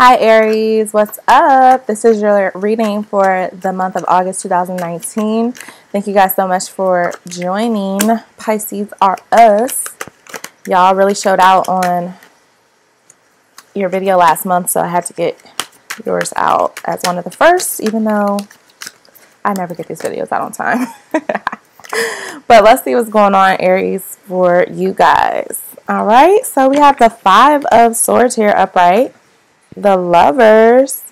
Hi Aries, what's up? This is your reading for the month of August 2019. Thank you guys so much for joining. Pisces are us. Y'all really showed out on your video last month, so I had to get yours out as one of the first, even though I never get these videos out on time. but let's see what's going on, Aries, for you guys. All right, so we have the Five of Swords here upright the lovers.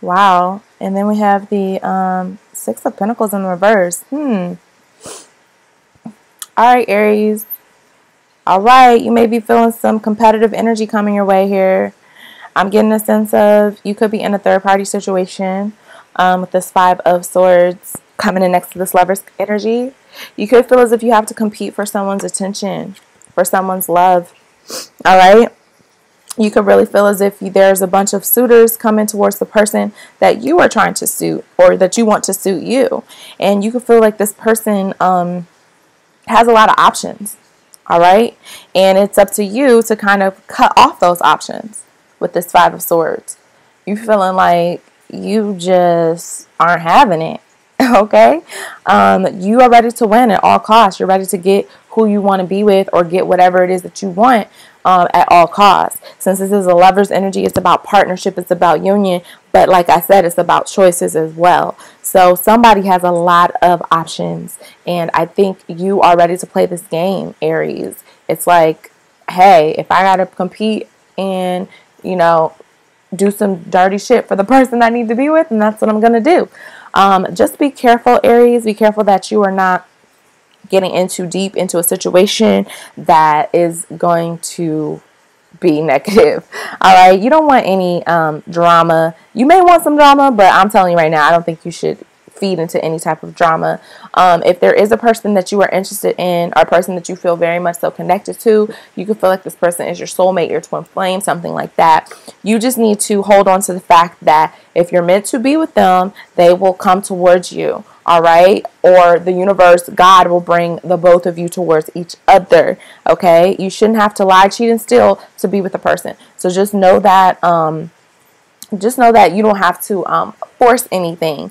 Wow. And then we have the um, Six of Pentacles in reverse. Hmm. All right, Aries. All right, you may be feeling some competitive energy coming your way here. I'm getting a sense of you could be in a third party situation um, with this Five of Swords coming in next to this Lover's energy. You could feel as if you have to compete for someone's attention, for someone's love. All right you could really feel as if there's a bunch of suitors coming towards the person that you are trying to suit or that you want to suit you. And you could feel like this person um, has a lot of options. All right. And it's up to you to kind of cut off those options with this Five of Swords. You're feeling like you just aren't having it. Okay. Um, you are ready to win at all costs. You're ready to get who you want to be with or get whatever it is that you want um, at all costs. Since this is a lover's energy, it's about partnership, it's about union, but like I said, it's about choices as well. So somebody has a lot of options, and I think you are ready to play this game, Aries. It's like, hey, if I got to compete and, you know, do some dirty shit for the person I need to be with, and that's what I'm to do. Um, just be careful, Aries. Be careful that you are not getting in too deep into a situation that is going to be negative. All right. You don't want any um, drama. You may want some drama, but I'm telling you right now, I don't think you should feed into any type of drama. Um, if there is a person that you are interested in or a person that you feel very much so connected to, you could feel like this person is your soulmate, your twin flame, something like that. You just need to hold on to the fact that if you're meant to be with them, they will come towards you all right or the universe god will bring the both of you towards each other okay you shouldn't have to lie cheat and steal to be with a person so just know that um just know that you don't have to um force anything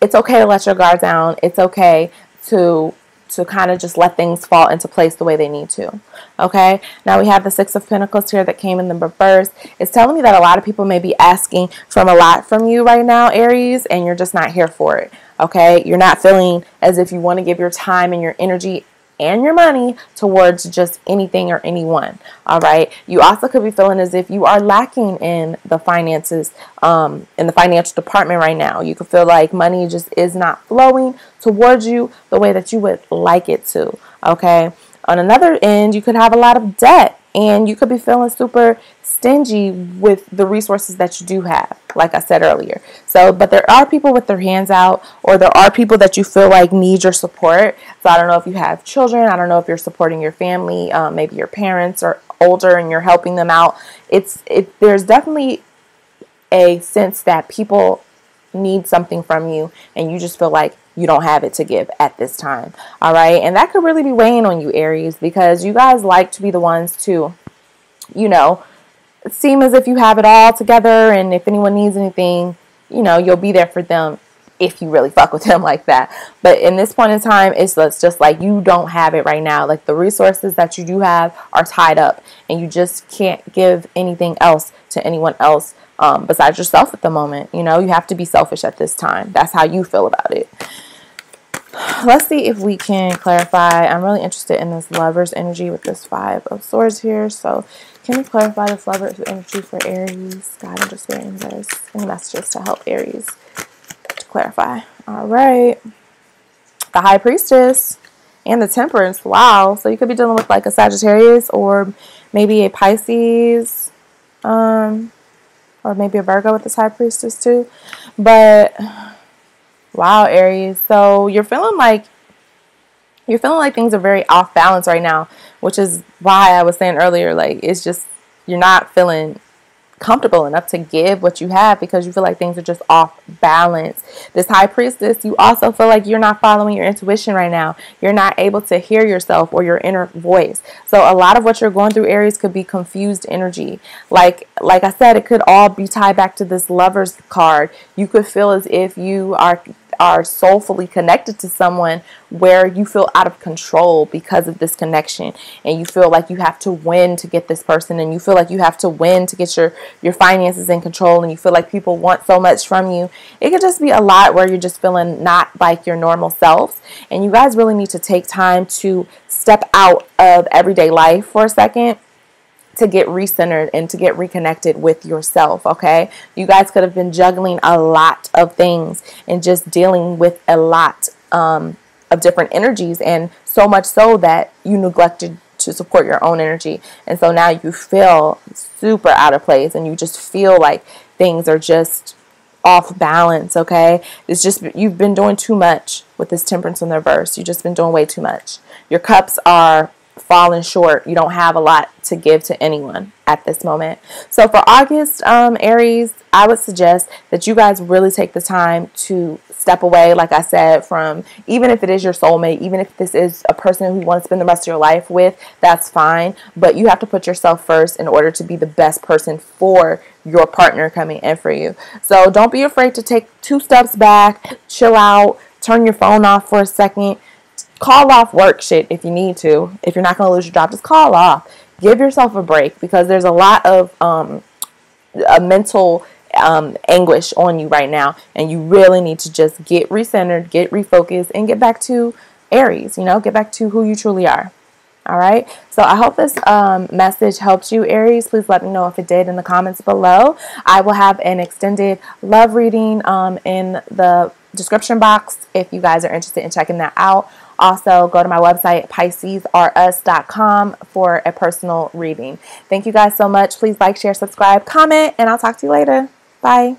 it's okay to let your guard down it's okay to to kind of just let things fall into place the way they need to. Okay, now we have the Six of Pentacles here that came in the reverse. It's telling me that a lot of people may be asking from a lot from you right now, Aries, and you're just not here for it. Okay, you're not feeling as if you want to give your time and your energy and your money towards just anything or anyone. All right. You also could be feeling as if you are lacking in the finances, um, in the financial department right now. You could feel like money just is not flowing towards you the way that you would like it to. Okay. On another end, you could have a lot of debt and you could be feeling super stingy with the resources that you do have, like I said earlier. So, but there are people with their hands out, or there are people that you feel like need your support. So, I don't know if you have children, I don't know if you're supporting your family, um, maybe your parents are older and you're helping them out. It's it. There's definitely a sense that people need something from you, and you just feel like you don't have it to give at this time. All right, and that could really be weighing on you, Aries, because you guys like to be the ones to, you know seem as if you have it all together and if anyone needs anything, you know, you'll be there for them if you really fuck with them like that. But in this point in time, it's just like you don't have it right now. Like the resources that you do have are tied up and you just can't give anything else to anyone else um, besides yourself at the moment. You know, you have to be selfish at this time. That's how you feel about it. Let's see if we can clarify. I'm really interested in this lover's energy with this five of swords here. So can you clarify this lover's energy for Aries? God, I'm just getting this. Any messages to help Aries to clarify. All right. The High Priestess and the Temperance. Wow. So you could be dealing with like a Sagittarius or maybe a Pisces. Um, or maybe a Virgo with this High Priestess too. But wow, Aries. So you're feeling like you're feeling like things are very off balance right now, which is why I was saying earlier, like it's just you're not feeling comfortable enough to give what you have because you feel like things are just off balance. This high priestess, you also feel like you're not following your intuition right now. You're not able to hear yourself or your inner voice. So a lot of what you're going through Aries could be confused energy. Like like I said, it could all be tied back to this lover's card. You could feel as if you are are soulfully connected to someone where you feel out of control because of this connection. And you feel like you have to win to get this person and you feel like you have to win to get your your finances in control and you feel like people want so much from you. It could just be a lot where you're just feeling not like your normal selves. And you guys really need to take time to step out of everyday life for a second to get recentered and to get reconnected with yourself, okay? You guys could have been juggling a lot of things and just dealing with a lot um, of different energies, and so much so that you neglected to support your own energy. And so now you feel super out of place and you just feel like things are just off balance, okay? It's just you've been doing too much with this temperance in the reverse. You've just been doing way too much. Your cups are falling short. You don't have a lot to give to anyone at this moment. So for August, um, Aries, I would suggest that you guys really take the time to step away, like I said, from even if it is your soulmate, even if this is a person who you want to spend the rest of your life with, that's fine. But you have to put yourself first in order to be the best person for your partner coming in for you. So don't be afraid to take two steps back, chill out, turn your phone off for a second call off work shit if you need to. If you're not going to lose your job, just call off. Give yourself a break because there's a lot of um, a mental um, anguish on you right now, and you really need to just get recentered, get refocused, and get back to Aries. You know, get back to who you truly are. All right. So I hope this um, message helps you, Aries. Please let me know if it did in the comments below. I will have an extended love reading um, in the description box if you guys are interested in checking that out. Also, go to my website, PiscesRus.com, for a personal reading. Thank you guys so much. Please like, share, subscribe, comment, and I'll talk to you later. Bye.